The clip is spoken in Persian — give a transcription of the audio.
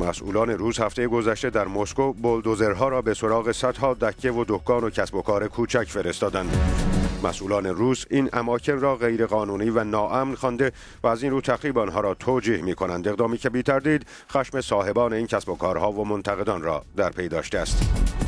مسئولان روز هفته گذشته در مسکو بلدوزرها را به سراغ صدها دکه و دکان و کسب و کار کوچک فرستادند. مسئولان روس این اماکن را غیرقانونی و ناامن خوانده و از این رو تقریب آنها را توجیه می کنند اقدامی که بیتردید خشم صاحبان این کسب و کارها و منتقدان را در پی داشته است.